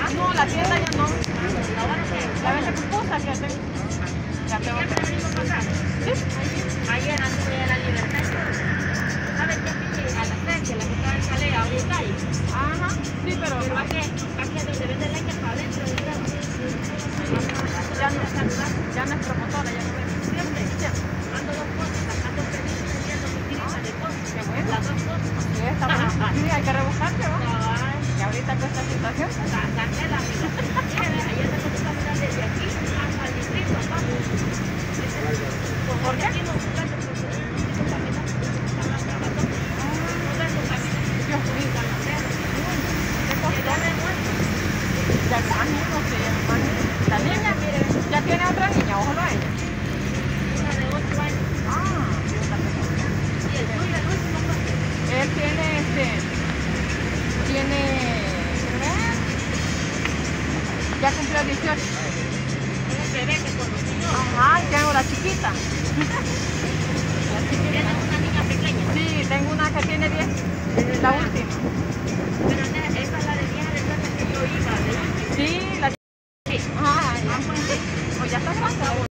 Ah, no, la tienda ya no. La vende con cosas que hace. Ya te va a pasar. Sí. Ayer antes la libertad. ¿Sabes qué? A las 3, que la que estaba en Calera, ahorita ahí. Ajá, sí, pero. ¿Para qué? ¿Para qué? Donde vende leche para adentro. Ya no es promotora, ya no es siempre. Siempre. Ando dos cosas. Ahorita con esta situación. Sa- saqué la amiga. Mire, ve, ayer me tocó caminar desde está? Ya mire, ya tiene otra niña, ojo a ella. Ya cumplió 18. Un bebé que conocí yo. Ajá, tengo la chiquita. La chiquita. Tiene una niña pequeña. Sí, tengo una que tiene 10, la última. Pero esa es la de 10 años que yo iba, de. Sí, la Sí. Ajá, ya. Pues ya está grande.